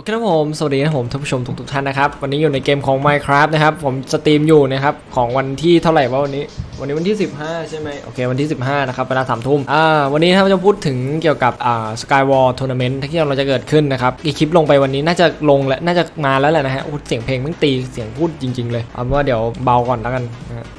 โอเคครับผม สวัสดีนะผมท่านผู้ชมทุกๆท่านนะครับ วันนี้อยู่ในเกมของ Minecraft นะครับ ผมสตรีมอยู่นะครับ ของวันที่เท่าไหร่วะวันนี้ วันนี้วันที่ 15 ใช่ไหมโอเค วันที่ 15 นะครับเวลา3ทุ่มอ่าวันนี้นะครับจะพูดถึงเกี่ยวกับอ่า Skywars Tournament ที่เราจะเกิดขึ้นนะครับอีกคลิปลงไปวันนี้น่าจะลงและน่าจะมาแล้วแหละนะฮะเสียงเพลงมันตีเสียงพูดจริง ๆ เลยเอาว่าเดี๋ยวเบาก่อนแล้วกัน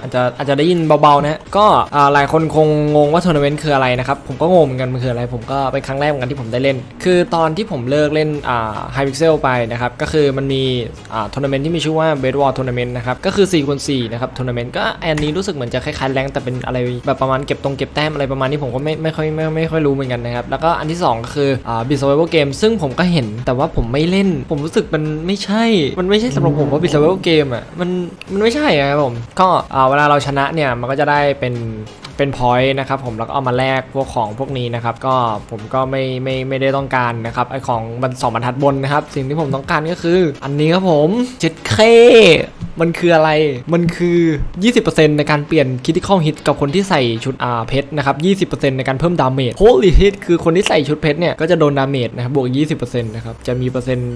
อาจจะอาจจะได้ยินเบาๆนะฮะก็อ่าหลายคนคงงงว่าทัวร์นาเมนต์คืออะไรนะครับผมก็งงเหมือนกันมันคืออะไรผมก็เป็นครั้งแรกเหมือนกันที่ผมได้เล่น คือตอนที่ผมเลิกเล่นอ่า Hypixel ไปนะครับ ก็คือมันมีอ่าทัวร์นาเมนต์ที่มีชื่อว่า Bedwars Tournament นะครับ ก็คือ4คูณ4นะครับทัวร์นาเมนต์ก็อันนี้รู้สึกเหมือนจะคล้ายๆ rank แต่เป็นอะไรแบบประมาณเก็บตรงเก็บแต้มอะไรประมาณนี้ผมก็ไม่ไม่ค่อยไม่ไม่ค่อยรู้เหมือนกันนะครับ แล้วก็อันที่สองก็คืออ่า Blitz Survival Games ซึ่งผมก็เห็นแต่ว่าผมไม่เล่น ผมรู้สึกมันไม่ใช่ มันไม่ใช่สำหรับผมว่า Blitz Survival Games อะมันมันไม่ใช่ครับผมก็อ่าเวลาเราชนะเนี่ยมันก็จะได้เป็น เป็น point นะครับผมแล้วก็เอามาแลกพวกของพวกนี้นะครับก็ผมก็ไม่ไม่ไม่ได้ต้องการนะครับไอของมันสองบรรทัดบนนะครับ สิ่งที่ผมต้องการก็คือ อันนี้ครับผมเจ็ด K มันคืออะไร มันคือ 20%ในการเปลี่ยนคิ t ิคอลฮิตกับคนที่ใส่ชุดอาเพชรนะครับ 20%ในการเพิ่ม damage holy hit คือคนที่ใส่ชุดเพชรเนี่ย ก็จะโดน damage นะครับบวก 20%นะครับ จะมีเปอร์เซ็นต์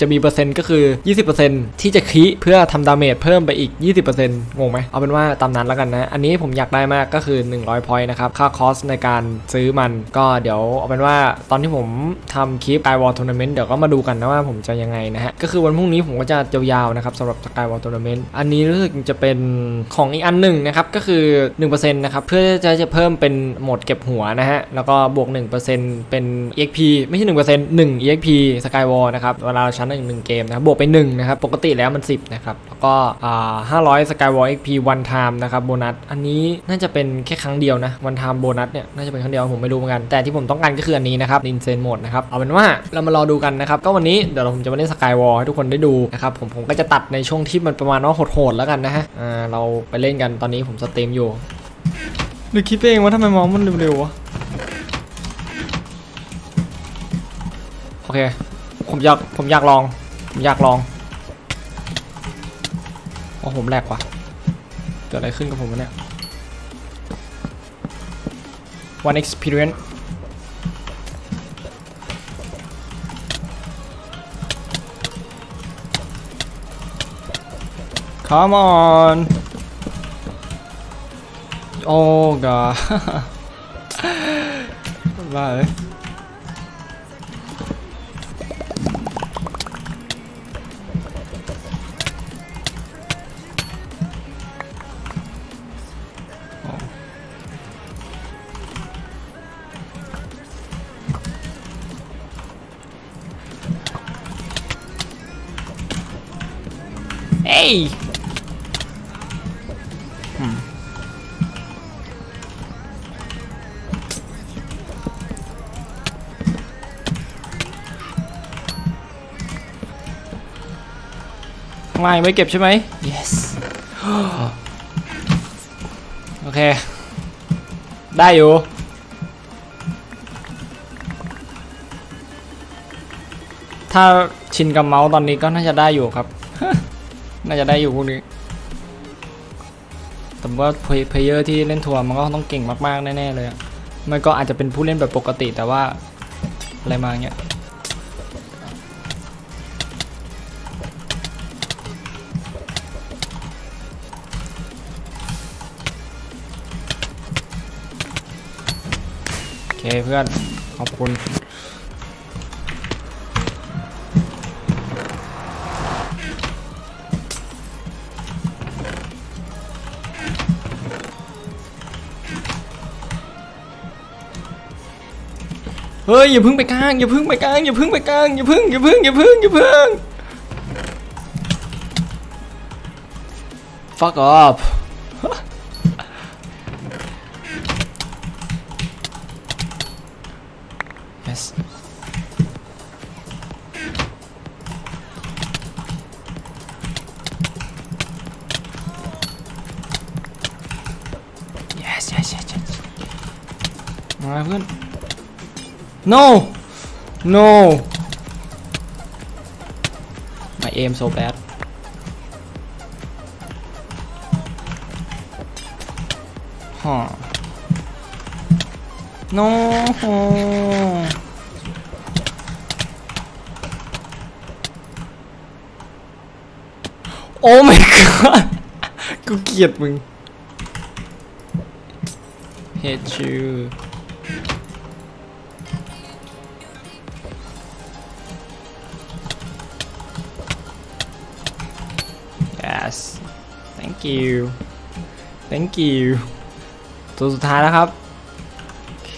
จะมีเปอร์เซ็นต์ก็คือ 20%ที่จะคิเพื่อทำ damage เพิ่มไปอีก 20%งงไหมเอาเป็นว่าตามนั้นแล้วกันนะ อันนี้ผมอยากได้มากก็คือ 100 พอยต์นะครับค่าคอสในการซื้อมันก็เดี๋ยวเอาเป็นว่าตอนที่ผมทำคลิป Skywall Tournament เดี๋ยวก็มาดูกันนะว่าผมจะยังไงนะฮะก็คือวันพรุ่งนี้ผมก็จะยาวๆนะครับสำหรับ Skywall Tournament อันนี้รู้สึกจะเป็นของอีกอันหนึ่งนะครับ ก็คือ 1%นะครับ เพื่อจะจะเพิ่มเป็นโหมดเก็บหัวนะฮะ แล้วก็บวก 1%เป็น EXP ไม่ใช่ 1% 1 EXP Skywall นะครับ เวลาเราชนะหนึ่งเกมนะครับ บวกไป1นะครับ ปกติแล้วมัน 10 นะครับ แล้วก็อ่า500 Skywall XP one time นะครับโบนัส อันนี้น่าจะเป็นแค่ครั้งเดียวนะ one time โบนัสเนี่ย น่าจะเป็นครั้งเดียวผมไม่รู้เหมือนกัน แต่ที่ผมต้องการก็คืออันนี้นะครับ Insane Mode นะครับ เอาเป็นว่าเรามารอดูกันนะครับ ก็วันนี้เดี๋ยวผมจะมาเล่น Skywall ให้ทุกคนได้ดูนะครับ ผมผมก็จะตัดในช่วงที่มันประมาณว่าโหดๆแล้วกันนะฮะ อ่า เราไปเล่นกันตอนนี้ผมสตรีมอยู่หรือคิดเองว่าทำไมมองมันเร็วๆวะ โอเค ผมอยาก ผมอยากลอง ผมอยากลองโอ้ผมแหลกว่ะเกิดอะไรขึ้นกับผมวะเนี่ย one experience come on oh god บ้าเข้างล่างยังไม่เก็บใช่ไหม yes โอเค ได้อยู่ถ้าชินกับเมาส์ตอนนี้ก็น่าจะได้อยู่ครับ น่าจะได้อยู่พวกนี้ แต่ว่า player ที่เล่นทัวร์มันก็ต้องเก่งมากๆ แน่ ๆ เลยอะไม่ก็อาจจะเป็นผู้เล่นแบบปกติแต่ว่าอะไรมาเงี้ย เคเพื่อน ขอบคุณ เฮ้ย อย่าพึ่งไปกลาง อย่าพึ่งไปกลาง อย่าพึ่งไปกลาง อย่าพึ่ง อย่าพึ่ง อย่าพึ่ง อย่าพึ่ง fuck up No! No! My aim so bad. Huh. No! Oh my god! กูเกลียดมึง Hit you thank you thank you ตัวสุดท้ายแล้วครับ โอเค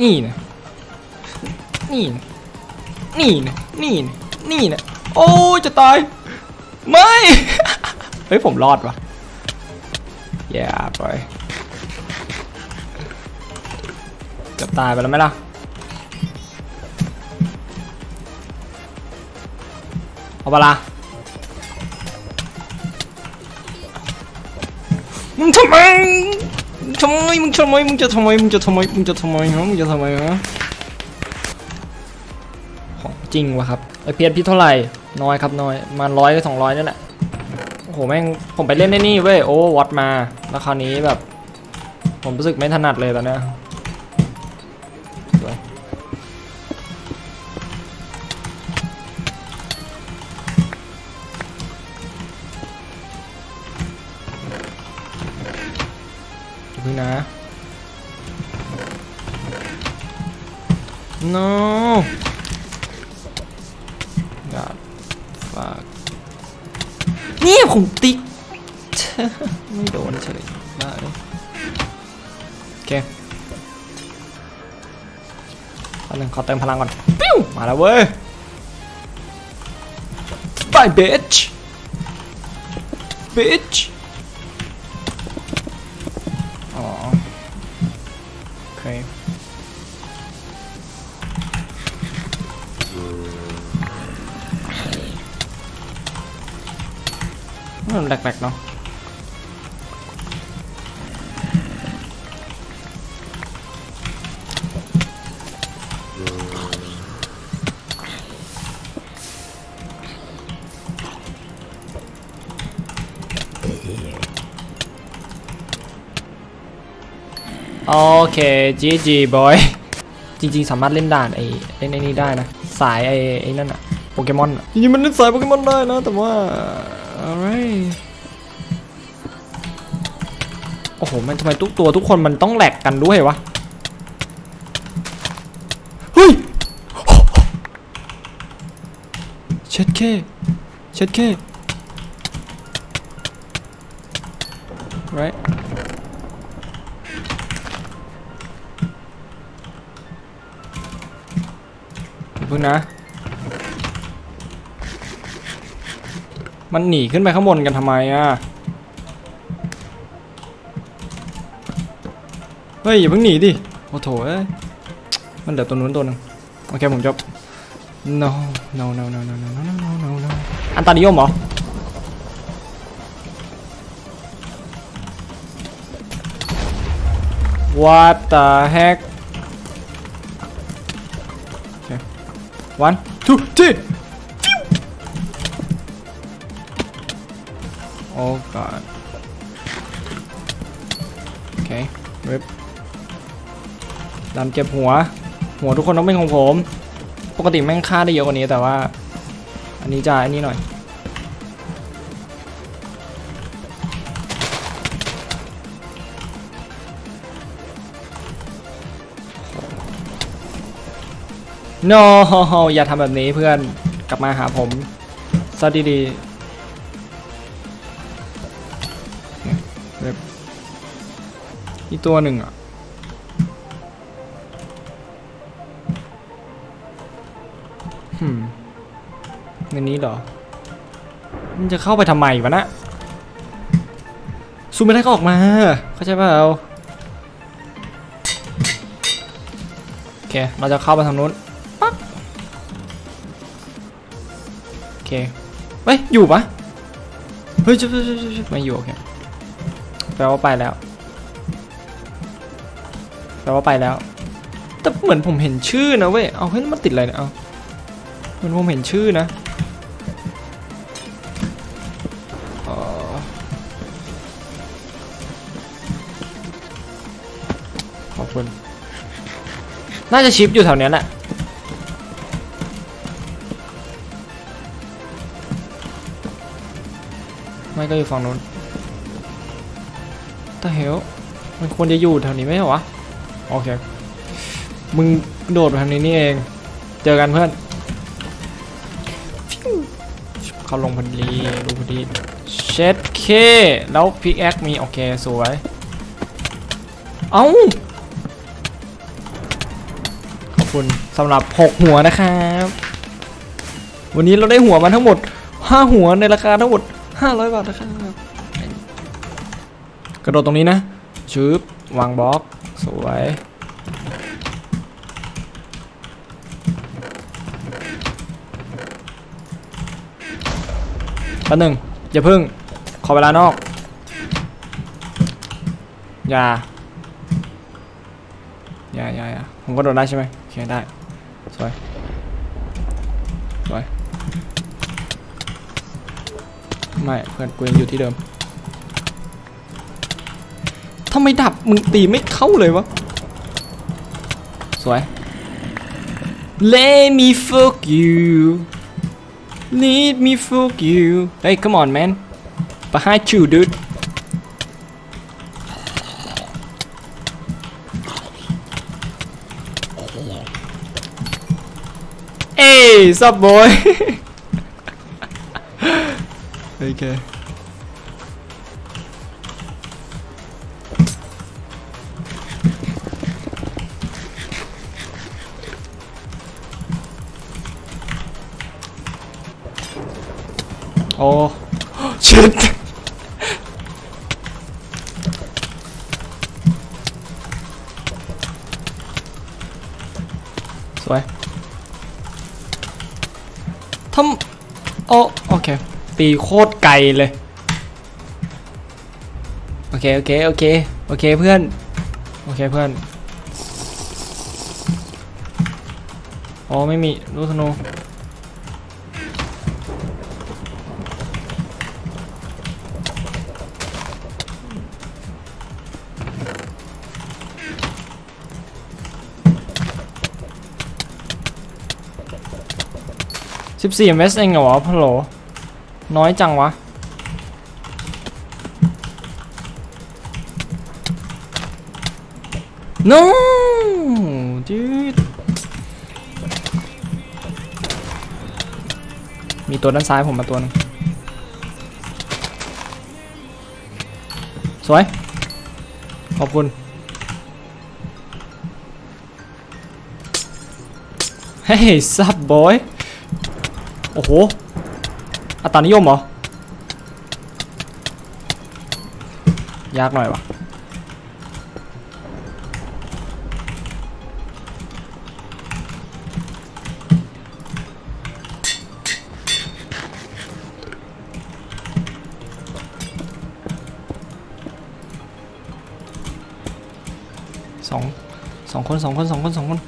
นี่นะ นี่นะ นี่นะ นี่นะ นี่นะ โอ้จะตาย ไม่ เฮ้ย ผมรอดวะอย่าไป เกับตายไปแล้วไหมล่ะเอาเปล่ามึงทำไมทำไมมึงทำไมมึงจะทำไมมึงจะทำไมมึงจะทำไมฮะมึงจะทำไมฮะของจริงวะครับไอเพียรพี่เท่าไหร่น้อยครับน้อยมาร้อยสองร้อยนี่แหละโอ้โหแม่งผมไปเล่นในนี่เว้ยโอ้วัดมาแล้วคราวนี้แบบ ผมรู้สึกไม่ถนัดเลยตอนเนี้ อย่าเพึ่งนะ no God fuck เนี่ผมติ๊ก ไม่โดนเฉยได้เลยโอเคตอนนึงขอเติมพลังก่อน ปิ้ว มาแล้วเว้ย bye bitch bitch Oh. Okay. Nó lạch lạch đâu เนาะโอเค GG boy จริง ๆ สามารถเล่นด่านไอ้เล่นไอ้นี่ได้นะ สายไอ้ไอ้นั่นอะโปเกมอนจริงๆมันเล่นสายโปเกมอนได้นะ แต่ว่าอะไรโอ้โห มันทำไมทุกตัวทุกคนมันต้องแหลกกันด้วยวะเฮ้ยเช็ดเคเช็ดเค right พิ่งนะ มันหนีขึ้นไปข้างบนกันทำไมอะ เฮ้ย อย่าเพิ่งหนีดิ โอ้โถมันเดี๋ยวตัวนู้นตัวนึงโอเคผมจบ no no no no no no no no no no อันตานิยมเหรอ What the heck One two three Oh god โอเคเว็บดำเก็บหัว หัวทุกคนต้องเป็นของผม ปกติแม่งฆ่าได้เยอะกว่านี้แต่ว่า อันนี้จะอันนี้หน่อย no อย่าทำแบบนี้เพื่อนกลับมาหาผมซะดีดีเอีกตัวหนึ่งอะหืมในนี้เหรอ มันจะเข้าไปทำไมวะนะซูมไม่ได้ก็ออกมา เข้าใจเปล่าโอเค เราจะเข้าไปทางนู้น เคเฮ้ย อยู่ปะเฮ้ยจุ๊บจุ๊บจุ๊บไม่อยู่โอเคแปลว่าไปแล้ว แปลว่าไปแล้ว แต่เหมือนผมเห็นชื่อนะเว้ย เอาเฮ้ยมันติดอะไรเนี่ย เอาเหมือนผมเห็นชื่อนะอ่อขออบคุณ น่าจะชิปอยู่แถวเนี้ยแหละ ไม่ก็อยู่ฝั่งนู้นตาเฮลมันควรจะอยู่แถวนี้ไหมเหรอวะ โอเค มึงโดดมาทางนี้นี่เอง เจอกันเพื่อน เขาลงพอดีดูพอดีเช็ดเค แล้วพิกแอคมี โอเค สวย เอ้า ขอบคุณสำหรับ 6 หัวนะครับ วันนี้เราได้หัวมาทั้งหมด 5 หัวในราคาทั้งหมด 500บาทนะครับกระโดดตรงนี้นะชึบวางบล็อกสวยแป๊บหนึ่งอย่าพึ่งขอเวลานอก อย่า อย่าอย่าอย่าผมก็โดดได้ใช่ไหมโอเคได้สวย สวย ไม่เพื่อนกูยังอยู่ที่เดิมทำไมดับมึงตีไม่เข้าเลยวะ สวย Let me fuck you Need me fuck you Hey come on man Behind you dude Hey sup boy โอเคโอ้ชิ ตสวยทำโอ้โอเค ตีโคตรไกลเลย โอเค โอเค โอเค โอเคเพื่อน โอเคเพื่อนอ๋อ ไม่มีลูกธนูสิบสี่เมสเองเหรอพะโหล น้อยจังวะ no dude มีตัวด้านซ้ายผมมาตัวหนึง สวย ขอบคุณ เฮ้ยซับบอย โอ้โห อัตรานิยมเหรอ ยากหน่อยวะสองสองคนสองคนสองคนสองคน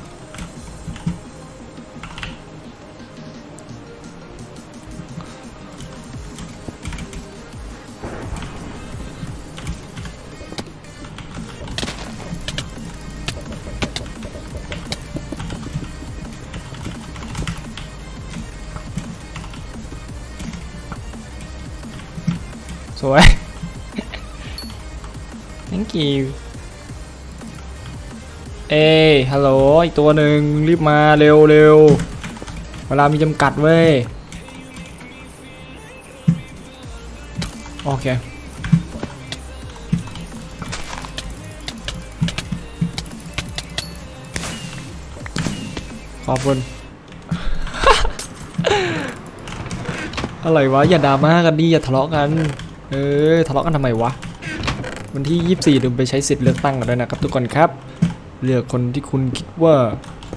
เอ้ฮัลโหลอีกตัวหนึ่งรีบมาเร็วเร็วเวลามีจำกัดเว้ย โอเค ขอบคุณ อะไรวะ อย่าดราม่ากันดิ อย่าทะเลาะกัน เออ ทะเลาะกันทำไมวะ วันที่ 24ลืมไปใช้สิทธิ์เลือกตั้งกันด้วยนะครับทุกคนครับ เลือกคนที่คุณคิดว่า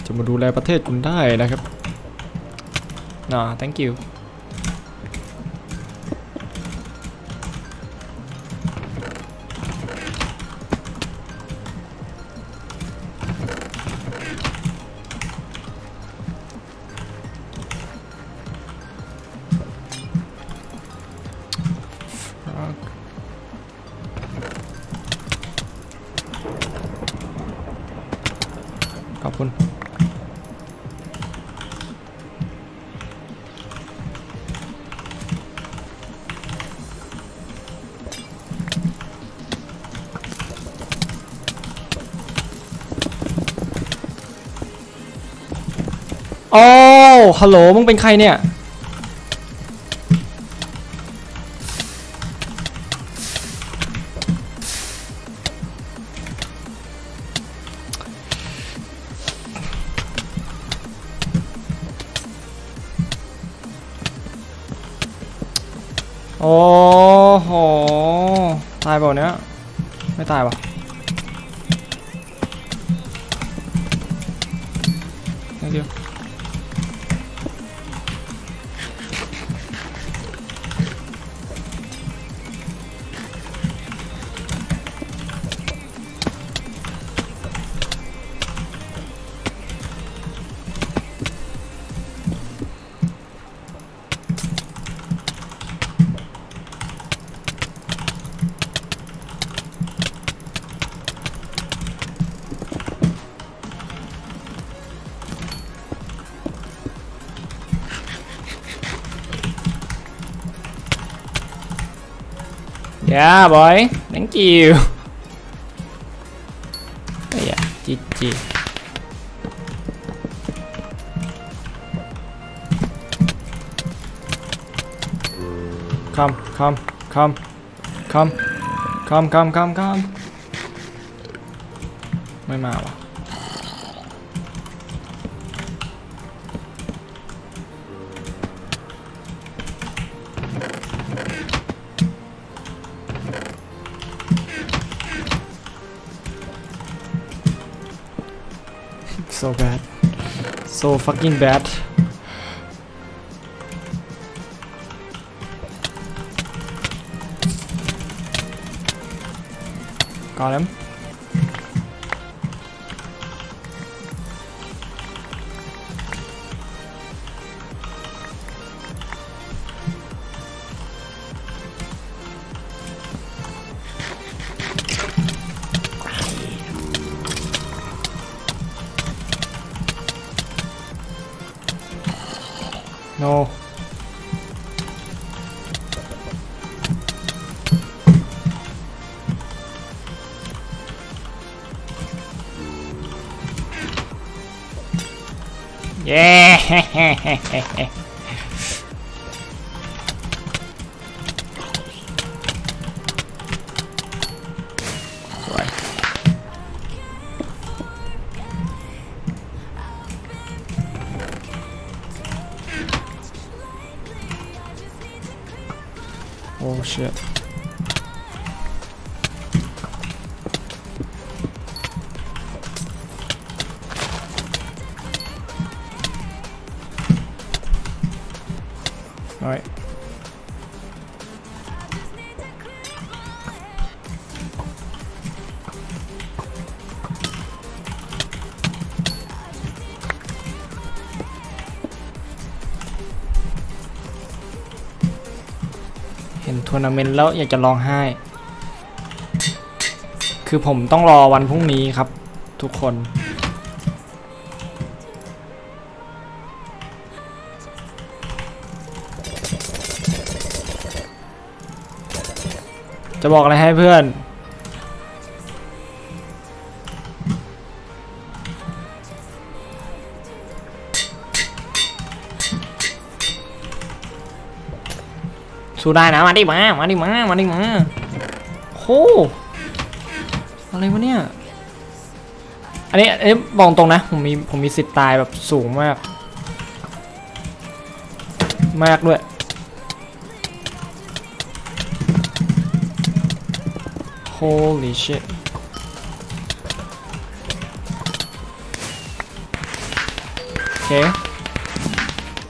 จะมาดูแลประเทศคุณได้นะครับน่า thank you อบคุณโอ้ฮัลโหลมึงเป็นใครเนี่ย โอ้โห ตายเปล่าเนี้ย ไม่ตายวะเดี๋ยว Yeah boy, thank you. Yeah, GG. Come, come, come, come, come, come, come, come. Mới mau à? So bad. So fucking bad. Got him Oh shit. นาเมนต์แล้วอยากจะร้องไห้ คือผมต้องรอวันพรุ่งนี้ครับ ทุกคน จะบอกอะไรให้เพื่อน สู้ได้นะ มาดิมา มาดิมา มาดิมาโหอะไรวะเนี่ย อันนี้อันนี้บอกตรงนะ ผมมีผมมีสิทธิ์ตายแบบสูงมาก มากด้วย holy shit โอเค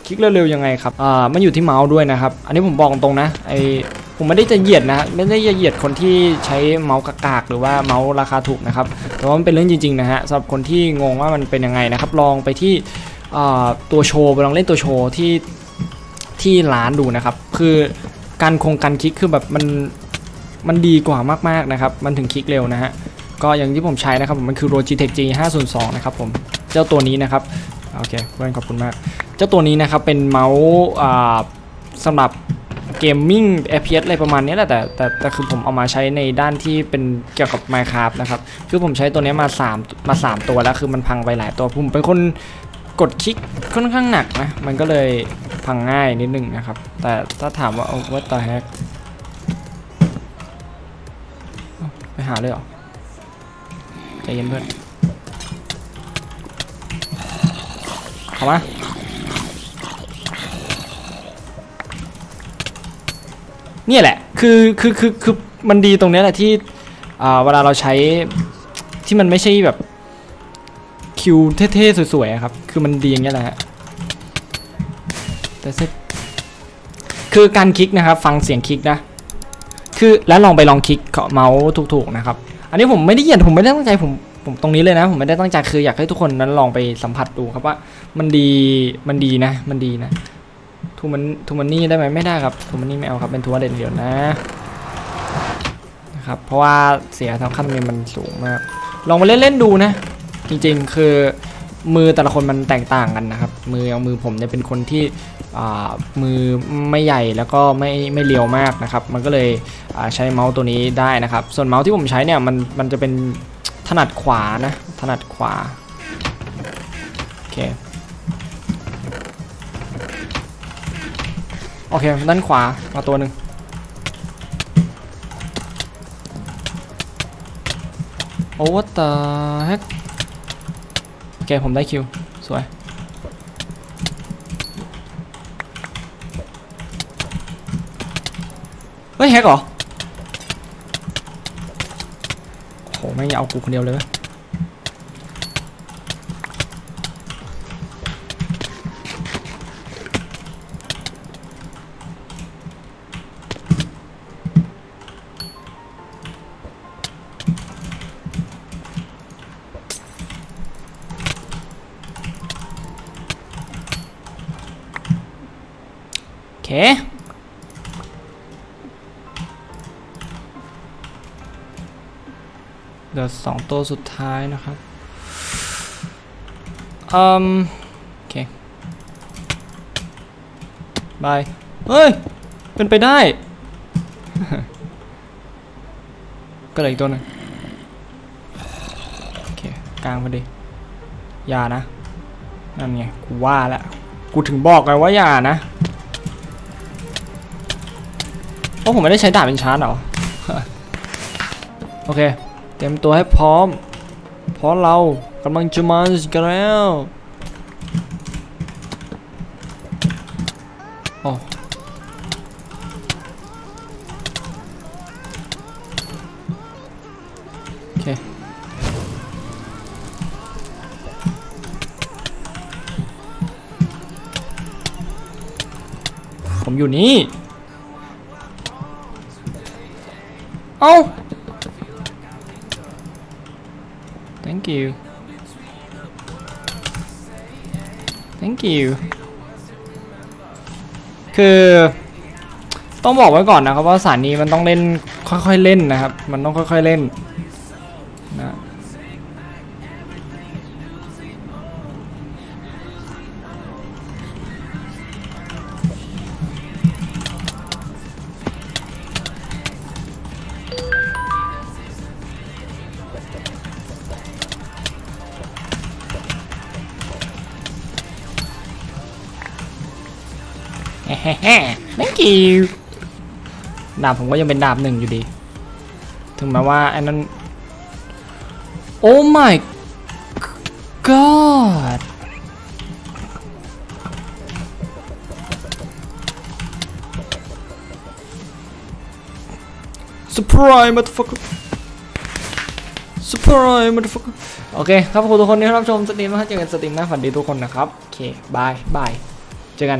คลิกเร็วๆยังไงครับอ่ามันอยู่ที่เมาส์ด้วยนะครับ อันนี้ผมบอกตรงๆนะไอผมไม่ได้จะเหยียดนะไม่ได้จะเหยียดคนที่ใช้เมาส์กากๆ หรือว่าเมาส์ราคาถูกนะครับแต่ว่ามันเป็นเรื่องจริงๆนะฮะสำหรับคนที่งงว่ามันเป็นยังไงนะครับ ลองไปที่อ่าตัวโชว์ไปลองเล่นตัวโชว์ที่ที่ร้านดูนะครับ คือการคงการคลิกคือแบบมันมันดีกว่ามากๆนะครับ มันถึงคลิกเร็วนะฮะก็อย่างที่ผมใช้นะครับมันคือ Logitech G 502นะครับผมเจ้าตัวนี้นะครับโอเคเพื่อนขอบคุณมาก จ้าตัวนี้นะครับเป็นเมาส์สำหรับเกมมิ่ง FPS อะไรประมาณนี้แหละแต่แต่แต่คือผมเอามาใช้ในด้านที่เป็นเกี่ยวกับ Minecraft นะครับ คือผมใช้ตัวนี้มา3มา3 ตัวแล้วคือมันพังไปหลายตัวผมเป็นคนกดคลิกค่อนข้างหนักนะ มันก็เลยพังง่ายนิดนึงนะครับ แต่ถ้าถามว่าเอาว่าต่อแฮกไปหาเลยเหรอใจเย็นเพื่อนเข้ามา เนี่ยแหละคือคือคือคือมันดีตรงเนี้ยแหละที่อ่าเวลาเราใช้ที่มันไม่ใช่แบบคิวเท่ๆสวยๆครับ คือมันดีอย่างเงี้ยแหละฮะแต่คือการคลิกนะครับ ฟังเสียงคลิกนะ คือแล้วลองไปลองคลิกเมาส์ถูกๆนะครับ อันนี้ผมไม่ได้เหยียดผมไม่ได้ตั้งใจผมผมตรงนี้เลยนะ ผมไม่ได้ตั้งใจคืออยากให้ทุกคนนั้นลองไปสัมผัสดูครับว่า มันดีมันดีนะ มันดีนะ ทูมันทูมันนี่ได้ไหมไม่ได้ครับทูมันนี่ไม่เอาครับเป็นทัวเด่นเดียวนะนะครับเพราะว่าเสียทางขั้นเงินมันสูงมาก ลองมาเล่นเล่นๆดูนะ จริงๆคือมือแต่ละคนมันแตกต่างกันนะครับ มือเอามือผมเนี่ยเป็นคนที่มือไม่ใหญ่แล้วก็ไม่ไม่เรียวมากนะครับ มันก็เลยใช้เมาส์ตัวนี้ได้นะครับ ส่วนเมาส์ที่ผมใช้เนี่ยมันมันจะเป็นถนัดขวานะถนัดขวาโอเค โอเค ด้านขวา มาตัวหนึ่งโอ้ what the heck โอเค ผมได้คิว สวย เฮ้ยแฮกเหรอโหไม่อย่าเอากูคนเดียวเลยเว้ย สองตัวสุดท้ายนะครับอืมโอเคบายเฮ้ย เป็นไปได้ ก็เหลยอีกตัวหนึงโอเคกลางพอดีอย่านะ นั่นไง กูว่าแล้วกูถึงบอกไงว่าอย่านะเพราะผมไม่ได้ใช้ดาบเป็นชาร์จหรอ โอเค รียมตัวให้พร้อม เพราะเรากำลังจะมากันแล้วโอ้โอเคผมอยู่นี่ เอ้า thank you thank you คือต้องบอกไว้ก่อนนะครับว่าสารนี้มันต้องเล่นค่อยๆเล่นนะครับ มันต้องค่อยๆเล่น แฮ่ thank you ดาบผมก็ยังเป็นดาบหนึ่งอยู่ดี ถึงแม้ว่าอันนั้น oh my god surprise motherfucker surprise motherfucker โอเค ครับขอบคุณทุกคนที่รับชมสตรีมนะครับเจอกันสตรีมหน้าฝันดีทุกคนนะครับ โอเค บาย บาย เจอกัน